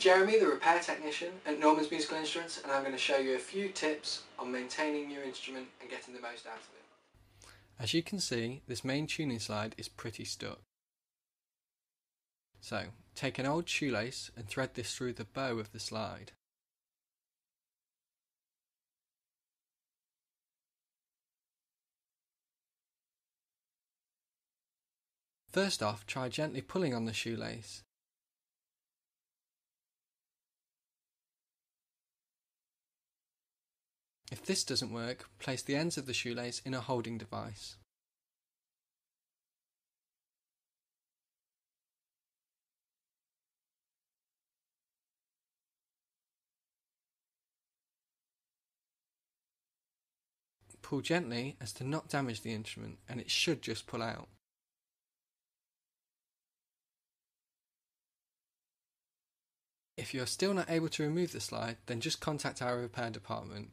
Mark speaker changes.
Speaker 1: Jeremy, the repair technician at Norman's Musical Instruments, and I'm going to show you a few tips on maintaining your instrument and getting the most out of it.
Speaker 2: As you can see, this main tuning slide is pretty stuck. So, take an old shoelace and thread this through the bow of the slide. First off, try gently pulling on the shoelace. If this doesn't work, place the ends of the shoelace in a holding device. Pull gently as to not damage the instrument and it should just pull out. If you are still not able to remove the slide, then just contact our repair department